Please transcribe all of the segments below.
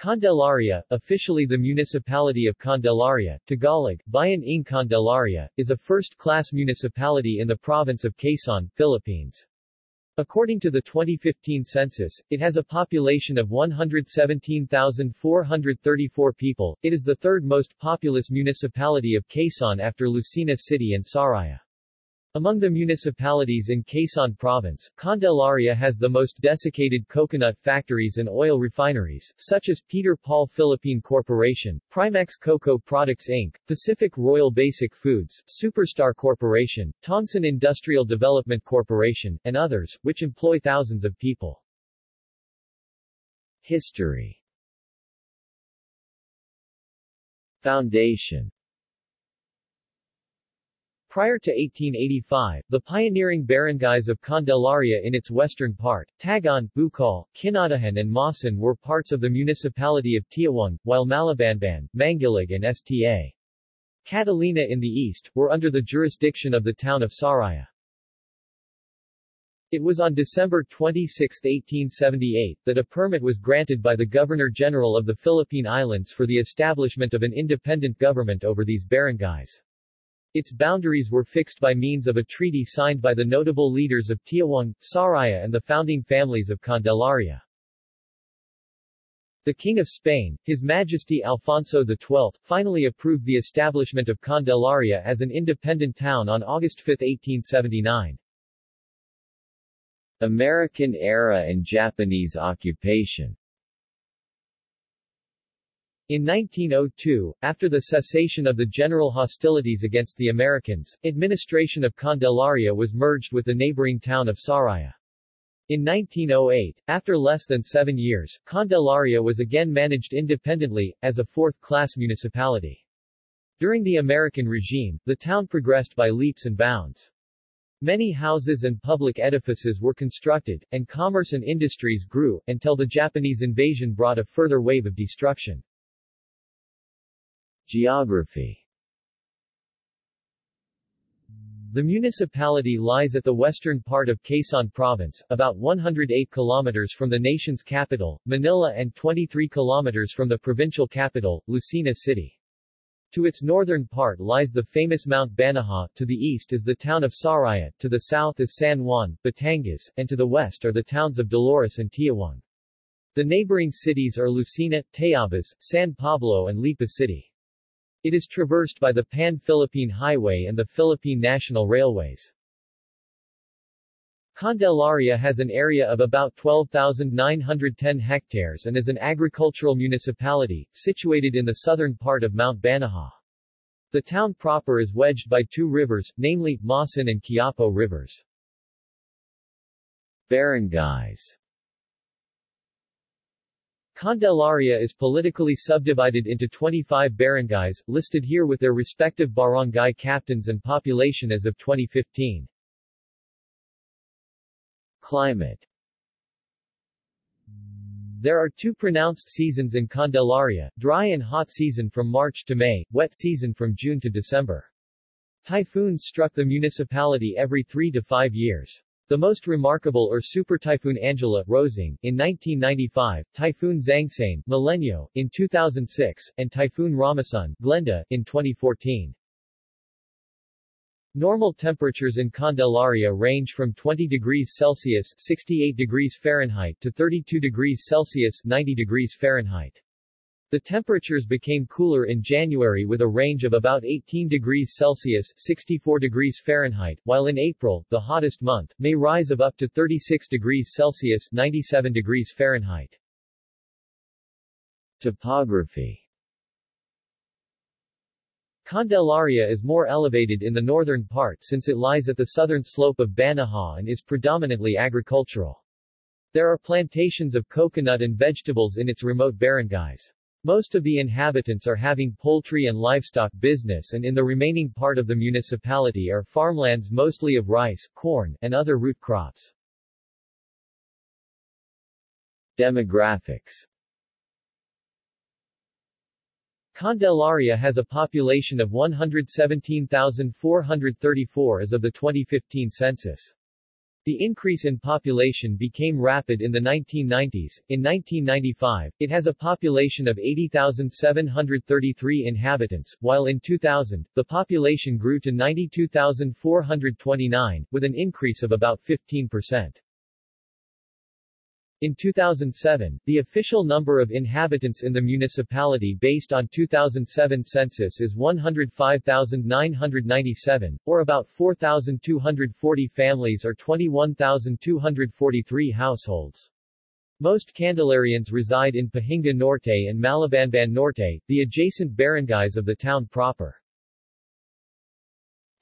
Candelaria, officially the municipality of Candelaria, Tagalog, Bayan ng Candelaria, is a first-class municipality in the province of Quezon, Philippines. According to the 2015 census, it has a population of 117,434 people. It is the third most populous municipality of Quezon after Lucena City and Sariaya. Among the municipalities in Quezon Province, Candelaria has the most desiccated coconut factories and oil refineries, such as Peter Paul Philippine Corporation, Primex Coco Products Inc., Pacific Royal Basic Foods, Superstar Corporation, Tongson Industrial Development Corporation, and others, which employ thousands of people. History Foundation Prior to 1885, the pioneering barangays of Candelaria in its western part, Tagon, Bukal, Kinatihan and Masin were parts of the municipality of Tiaong, while Malabanban, Mangilag and Sta. Catalina in the east, were under the jurisdiction of the town of Sariaya. It was on December 26, 1878, that a permit was granted by the Governor-General of the Philippine Islands for the establishment of an independent government over these barangays. Its boundaries were fixed by means of a treaty signed by the notable leaders of Tiaong, Sariaya and the founding families of Candelaria. The King of Spain, His Majesty Alfonso XII, finally approved the establishment of Candelaria as an independent town on August 5, 1879. American era and Japanese occupation in 1902, after the cessation of the general hostilities against the Americans, administration of Candelaria was merged with the neighboring town of Sariaya. In 1908, after less than seven years, Candelaria was again managed independently, as a fourth-class municipality. During the American regime, the town progressed by leaps and bounds. Many houses and public edifices were constructed, and commerce and industries grew, until the Japanese invasion brought a further wave of destruction. Geography The municipality lies at the western part of Quezon Province, about 108 kilometers from the nation's capital, Manila and 23 kilometers from the provincial capital, Lucena City. To its northern part lies the famous Mount Banahaw, to the east is the town of Sariaya, to the south is San Juan, Batangas, and to the west are the towns of Dolores and Tiaong. The neighboring cities are Lucena, Tayabas, San Pablo and Lipa City. It is traversed by the Pan-Philippine Highway and the Philippine National Railways. Candelaria has an area of about 12,910 hectares and is an agricultural municipality, situated in the southern part of Mount Banahaw. The town proper is wedged by two rivers, namely, Masin and Quiapo rivers. Barangays Candelaria is politically subdivided into 25 barangays, listed here with their respective barangay captains and population as of 2015. Climate There are two pronounced seasons in Candelaria, dry and hot season from March to May, wet season from June to December. Typhoons struck the municipality every three to five years. The most remarkable are Super Typhoon Angela Rosing, in 1995, Typhoon Xangsane Milenyo, in 2006, and Typhoon Rammasun Glenda, in 2014. Normal temperatures in Candelaria range from 20 degrees Celsius 68 degrees Fahrenheit to 32 degrees Celsius 90 degrees Fahrenheit. The temperatures became cooler in January with a range of about 18 degrees Celsius 64 degrees Fahrenheit, while in April, the hottest month, may rise of up to 36 degrees Celsius 97 degrees Fahrenheit. Topography Candelaria is more elevated in the northern part since it lies at the southern slope of Banahaw and is predominantly agricultural. There are plantations of coconut and vegetables in its remote barangays. Most of the inhabitants are having poultry and livestock business and in the remaining part of the municipality are farmlands mostly of rice, corn, and other root crops. Demographics Candelaria has a population of 117,434 as of the 2015 census. The increase in population became rapid in the 1990s. In 1995, it has a population of 80,733 inhabitants, while in 2000, the population grew to 92,429, with an increase of about 15%. In 2007, the official number of inhabitants in the municipality based on 2007 census is 105,997, or about 4,240 families or 21,243 households. Most Candelarians reside in Pahinga Norte and Malabanban Norte, the adjacent barangays of the town proper.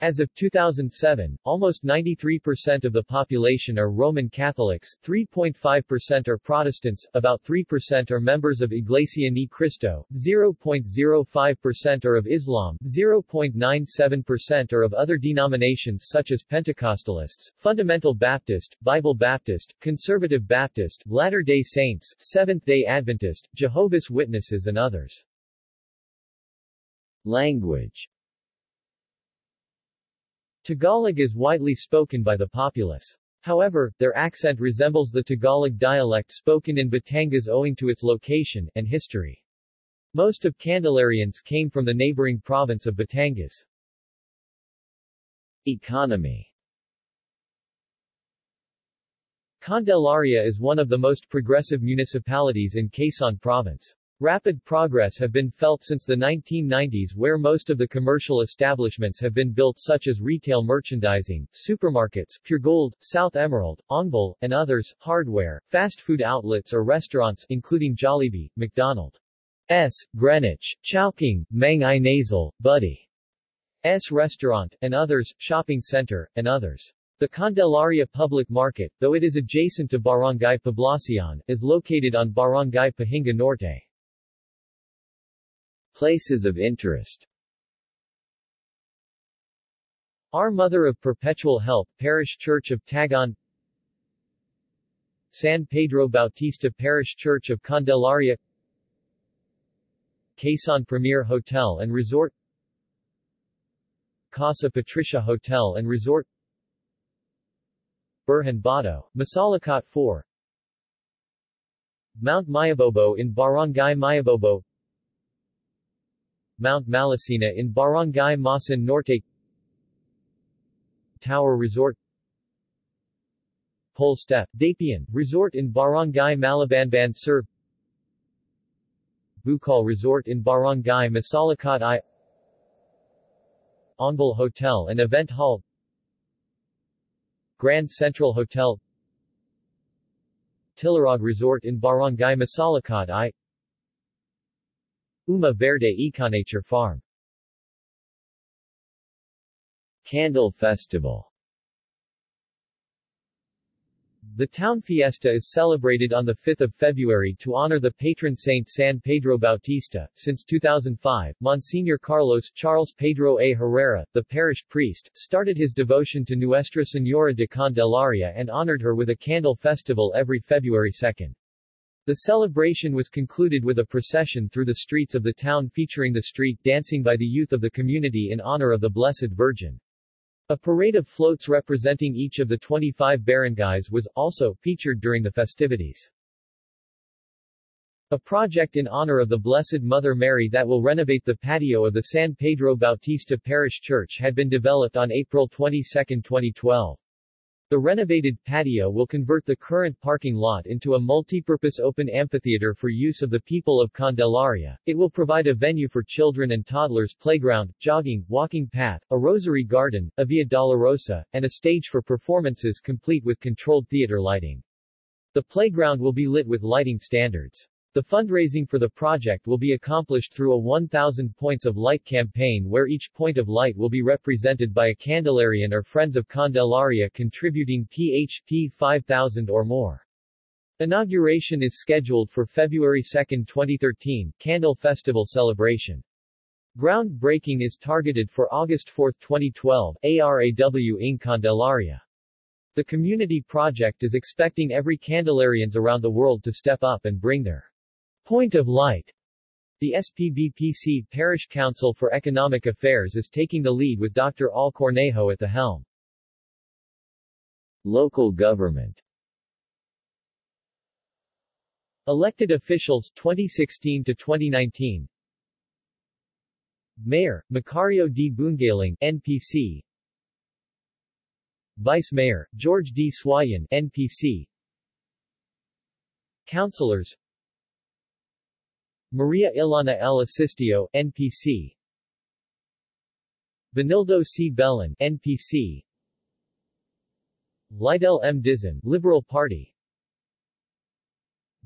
As of 2007, almost 93% of the population are Roman Catholics, 3.5% are Protestants, about 3% are members of Iglesia Ni Cristo, 0.05% are of Islam, 0.97% are of other denominations such as Pentecostalists, Fundamental Baptist, Bible Baptist, Conservative Baptist, Latter-day Saints, Seventh-day Adventist, Jehovah's Witnesses and others. Language Tagalog is widely spoken by the populace. However, their accent resembles the Tagalog dialect spoken in Batangas owing to its location and history. Most of Candelarians came from the neighboring province of Batangas. Economy Candelaria is one of the most progressive municipalities in Quezon Province. Rapid progress have been felt since the 1990s where most of the commercial establishments have been built such as retail merchandising, supermarkets, Puregold, South Emerald, Ongbil, and others, hardware, fast food outlets or restaurants including Jollibee, McDonald's, Greenwich, Chowking, Mang Inasal, Buddy, S Restaurant, and others, shopping center, and others. The Candelaria Public Market, though it is adjacent to Barangay Poblacion, is located on Barangay Pahinga Norte. Places of interest. Our Mother of Perpetual Help Parish Church of Tagon. San Pedro Bautista Parish Church of Candelaria. Quezon Premier Hotel and Resort. Casa Patricia Hotel and Resort. Burhan Bato, Masalukot 4 Mount Mayabobo in Barangay Mayabobo Mount Malacena in Barangay Masin Norte. Tower Resort. Pole Step, Dapian, Resort in Barangay Malabanban Sur. Bukal Resort in Barangay Masalukot I. Ongbil Hotel and Event Hall. Grand Central Hotel. Tilarog Resort in Barangay Masalukot I Uma Verde Ecanature Farm Candle Festival The town fiesta is celebrated on 5 February to honor the patron saint San Pedro Bautista. Since 2005, Monsignor Carlos Charles Pedro A. Herrera, the parish priest, started his devotion to Nuestra Señora de Candelaria and honored her with a candle festival every February 2. The celebration was concluded with a procession through the streets of the town featuring the street dancing by the youth of the community in honor of the Blessed Virgin. A parade of floats representing each of the 25 barangays was also featured during the festivities. A project in honor of the Blessed Mother Mary that will renovate the patio of the San Pedro Bautista Parish Church had been developed on April 22, 2012. The renovated patio will convert the current parking lot into a multi-purpose open amphitheater for use of the people of Candelaria. It will provide a venue for children and toddlers playground, jogging, walking path, a rosary garden, a Via Dolorosa, and a stage for performances complete with controlled theater lighting. The playground will be lit with lighting standards. The fundraising for the project will be accomplished through a 1,000 points of light campaign where each point of light will be represented by a Candelarian or Friends of Candelaria contributing PHP 5,000 or more. Inauguration is scheduled for February 2, 2013, Candle Festival celebration. Groundbreaking is targeted for August 4, 2012, ARAW in Candelaria. The community project is expecting every Candelarians around the world to step up and bring their Point of Light the SPBPC Parish Council for Economic Affairs is taking the lead with Dr. Al Cornejo at the helm. Local government Elected officials 2016 to 2019 Mayor, Macario D. Bungaling, NPC Vice Mayor, George D. Swayan, NPC Councilors Maria Ilana L. Asistio, NPC Benildo C. Belen, NPC Lydell M. Dizon, Liberal Party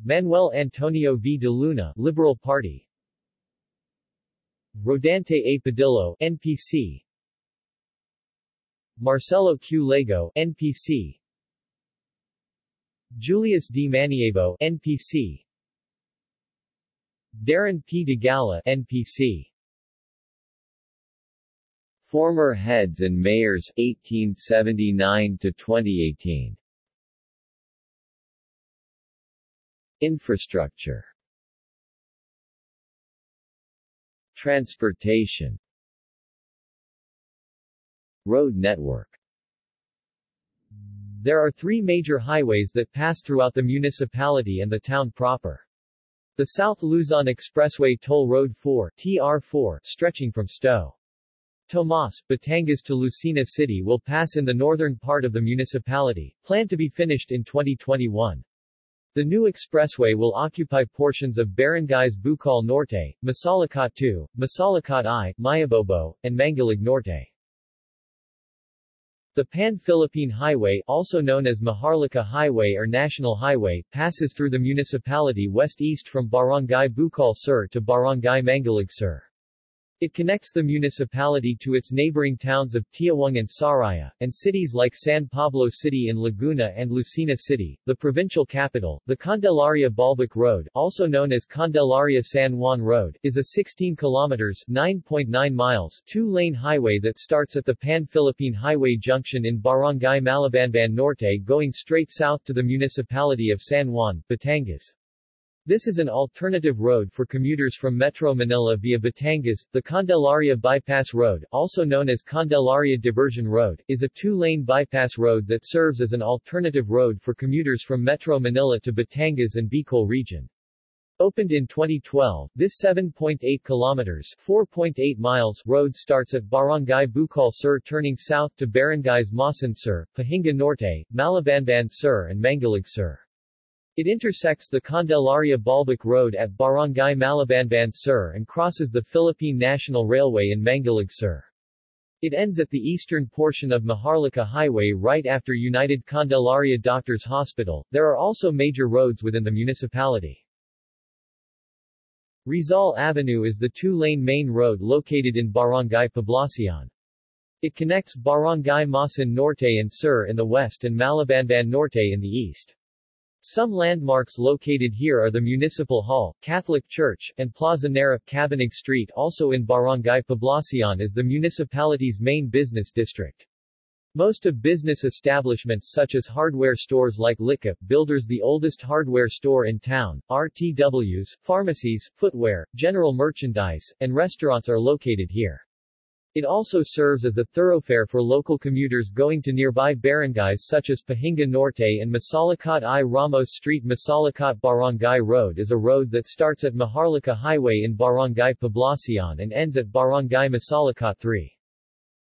Manuel Antonio V. de Luna, Liberal Party Rodante A. Padillo, NPC Marcelo Q. Lego, NPC Julius D. Maniebo, NPC Darren P. DeGala, NPC Former heads and mayors 1879 to 2018 Infrastructure. Transportation. Road network. There are three major highways that pass throughout the municipality and the town proper. The South Luzon Expressway Toll Road 4 TR4, stretching from Sto. Tomas, Batangas to Lucena City will pass in the northern part of the municipality, planned to be finished in 2021. The new expressway will occupy portions of barangays Bukal Norte, Masalukot II, Masalukot I, Mayabobo, and Mangilag Norte. The Pan-Philippine Highway, also known as Maharlika Highway or National Highway, passes through the municipality west-east from Barangay Bukal Sur to Barangay Mangilag Sur. It connects the municipality to its neighboring towns of Tiaong and Sariaya, and cities like San Pablo City in Laguna and Lucena City, the provincial capital. The Candelaria Balbac Road, also known as Candelaria San Juan Road, is a 16 kilometers 9.9 miles two-lane highway that starts at the Pan-Philippine Highway junction in Barangay Malabanban Norte going straight south to the municipality of San Juan, Batangas. This is an alternative road for commuters from Metro Manila via Batangas. The Candelaria Bypass Road, also known as Candelaria Diversion Road, is a two-lane bypass road that serves as an alternative road for commuters from Metro Manila to Batangas and Bicol region. Opened in 2012, this 7.8 kilometers 4.8 miles road starts at Barangay Bukal Sur turning south to barangays Masin Sur, Pahinga Norte, Malabanban Sur and Mangilag Sur. It intersects the Candelaria Balbac Road at Barangay Malabanban Sur and crosses the Philippine National Railway in Mangilag Sur. It ends at the eastern portion of Maharlika Highway right after United Candelaria Doctors Hospital. There are also major roads within the municipality. Rizal Avenue is the two-lane main road located in Barangay Poblacion. It connects Barangay Masin Norte and Sur in the west and Malabanban Norte in the east. Some landmarks located here are the Municipal Hall, Catholic Church, and Plaza Nara. Cabanig Street also in Barangay Poblacion is the municipality's main business district. Most of business establishments such as hardware stores like Likop Builders the oldest hardware store in town, RTWs, pharmacies, footwear, general merchandise, and restaurants are located here. It also serves as a thoroughfare for local commuters going to nearby barangays such as Pahinga Norte and Masalukot I. Ramos Street Masalukot Barangay Road is a road that starts at Maharlika Highway in Barangay Poblacion and ends at Barangay Masalukot 3.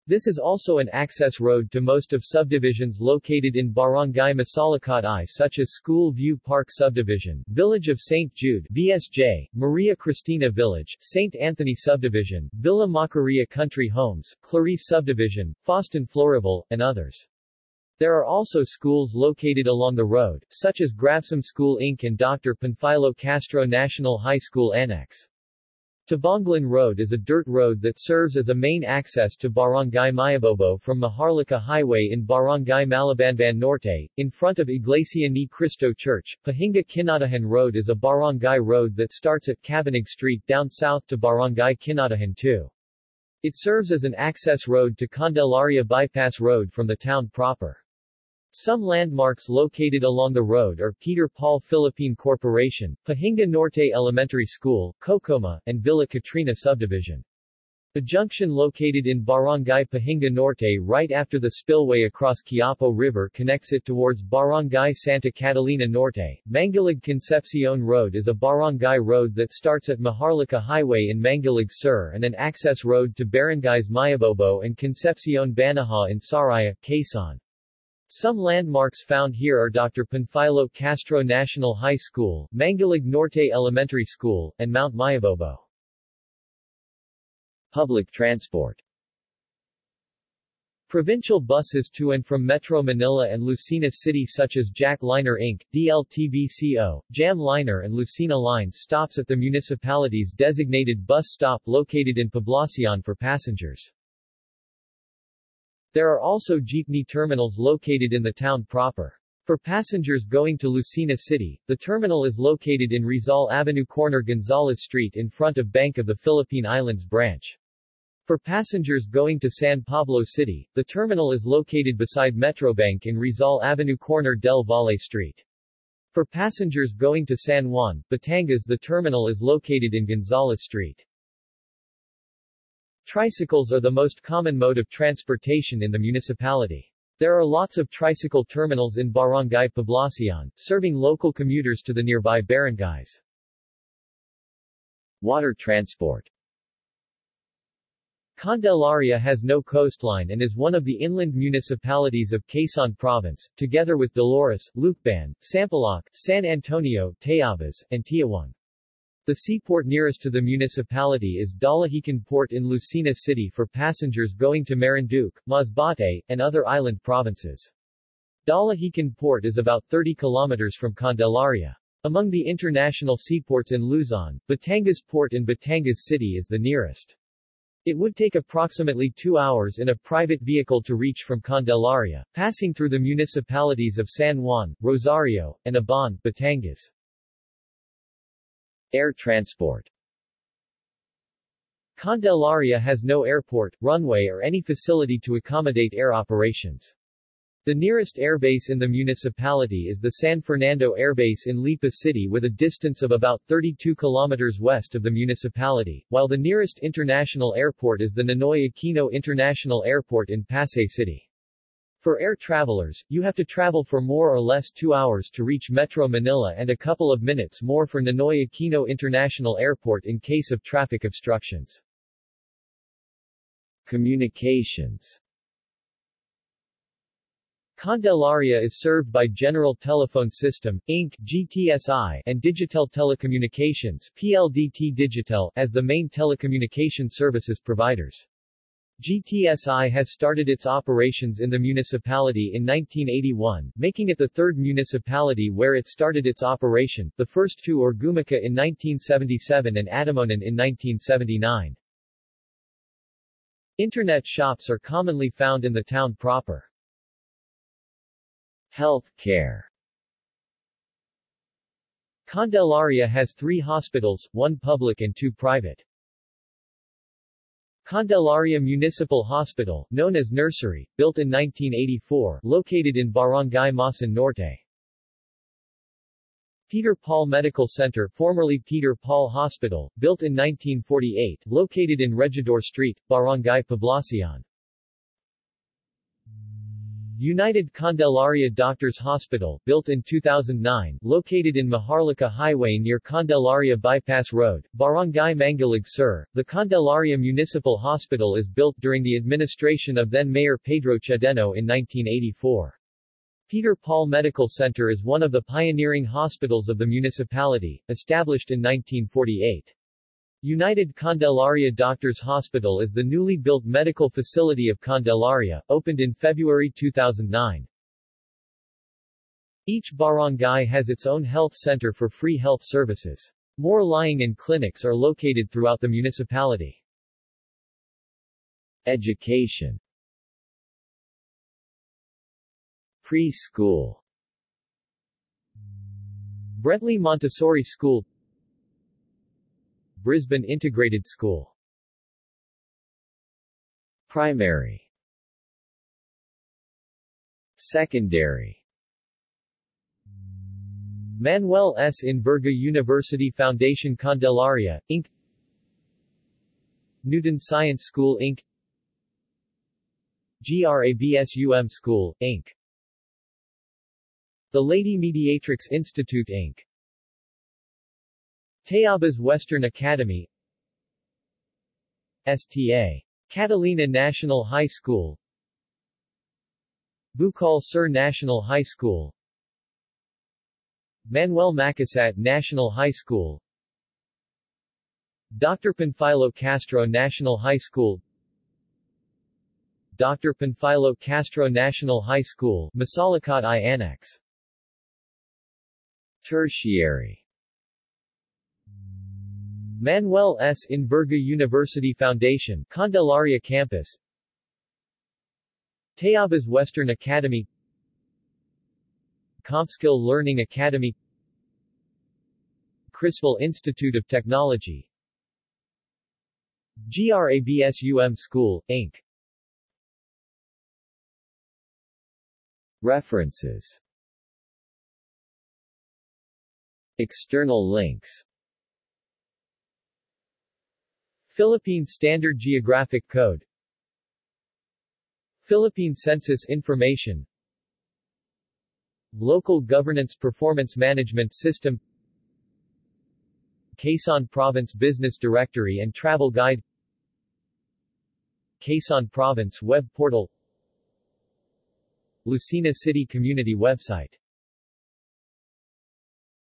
This is also an access road to most of subdivisions located in Barangay Masalukot I such as School View Park Subdivision, Village of St. Jude BSJ, Maria Cristina Village, St. Anthony Subdivision, Villa Macaria Country Homes, Clarice Subdivision, Foston Florival, and others. There are also schools located along the road, such as Gravesome School Inc. and Dr. Panfilo Castro National High School Annex. Tabonglan Road is a dirt road that serves as a main access to Barangay Mayabobo from Maharlika Highway in Barangay Malabanban Norte, in front of Iglesia ni Cristo Church. Pahinga Kinatihan Road is a barangay road that starts at Cabanig Street down south to Barangay Kinatihan 2. It serves as an access road to Candelaria Bypass Road from the town proper. Some landmarks located along the road are Peter Paul Philippine Corporation, Pahinga Norte Elementary School, Cocoma, and Villa Katrina Subdivision. A junction located in Barangay Pahinga Norte right after the spillway across Quiapo River connects it towards Barangay Santa Catalina Norte. Mangilag Concepcion Road is a barangay road that starts at Maharlika Highway in Mangilag Sur and an access road to barangays Mayabobo and Concepcion Banahaw in Sariaya, Quezon. Some landmarks found here are Dr. Panfilo Castro National High School, Mangilag Norte Elementary School, and Mount Mayabobo. Public transport Provincial buses to and from Metro Manila and Lucena City such as JAC Liner Inc., DLTBCO, Jam Liner and Lucena Lines stops at the municipality's designated bus stop located in Poblacion for passengers. There are also jeepney terminals located in the town proper. For passengers going to Lucena City, the terminal is located in Rizal Avenue corner Gonzales Street in front of Bank of the Philippine Islands branch. For passengers going to San Pablo City, the terminal is located beside Metrobank in Rizal Avenue corner Del Valle Street. For passengers going to San Juan, Batangas the terminal is located in Gonzales Street. Tricycles are the most common mode of transportation in the municipality. There are lots of tricycle terminals in Barangay Poblacion, serving local commuters to the nearby barangays. Water transport Candelaria has no coastline and is one of the inland municipalities of Quezon Province, together with Dolores, Lucban, Sampaloc, San Antonio, Tayabas, and Tiaong. The seaport nearest to the municipality is Dalahican Port in Lucena City for passengers going to Marinduque, Masbate, and other island provinces. Dalahican Port is about 30 kilometers from Candelaria. Among the international seaports in Luzon, Batangas Port in Batangas City is the nearest. It would take approximately two hours in a private vehicle to reach from Candelaria, passing through the municipalities of San Juan, Rosario, and Ibaan, Batangas. Air transport Candelaria has no airport, runway or any facility to accommodate air operations. The nearest airbase in the municipality is the San Fernando Airbase in Lipa City with a distance of about 32 kilometers west of the municipality, while the nearest international airport is the Ninoy Aquino International Airport in Pasay City. For air travelers, you have to travel for more or less two hours to reach Metro Manila and a couple of minutes more for Ninoy Aquino International Airport in case of traffic obstructions. Communications Candelaria is served by General Telephone System, Inc. GTSI, and Digitel Telecommunications PLDT Digitel, as the main telecommunication services providers. GTSI has started its operations in the municipality in 1981, making it the third municipality where it started its operation, the first two are Gumaca in 1977 and Atimonan in 1979. Internet shops are commonly found in the town proper. Health care Candelaria has three hospitals, one public and two private. Candelaria Municipal Hospital, known as Nursery, built in 1984, located in Barangay Masin Norte. Peter Paul Medical Center formerly Peter Paul Hospital, built in 1948, located in Regidor Street, Barangay Poblacion. United Candelaria Doctors Hospital, built in 2009, located in Maharlika Highway near Candelaria Bypass Road, Barangay Mangilag Sur. The Candelaria Municipal Hospital is built during the administration of then-Mayor Pedro Chadeno in 1984. Peter Paul Medical Center is one of the pioneering hospitals of the municipality, established in 1948. United Candelaria Doctors Hospital is the newly built medical facility of Candelaria, opened in February 2009. Each barangay has its own health center for free health services. More lying-in clinics are located throughout the municipality. Education Preschool Brentley Montessori School Brisbane Integrated School Primary Secondary Manuel S. Enverga University Foundation Candelaria, Inc. Newton Science School Inc. GRABSUM School, Inc. The Lady Mediatrix Institute Inc. Tayabas Western Academy STA. Catalina National High School Bukal Sur National High School Manuel Macasat National High School Dr. Panfilo Castro National High School Dr. Panfilo Castro National High School Masalukot I Annex Tertiary Manuel S. Enverga University Foundation Candelaria Campus. Tayabas Western Academy. Compskill Learning Academy. Crisville Institute of Technology. GRABSUM School, Inc. References. External links Philippine Standard Geographic Code. Philippine Census Information. Local Governance Performance Management System. Quezon Province Business Directory and Travel Guide. Quezon Province Web Portal. Lucena City Community Website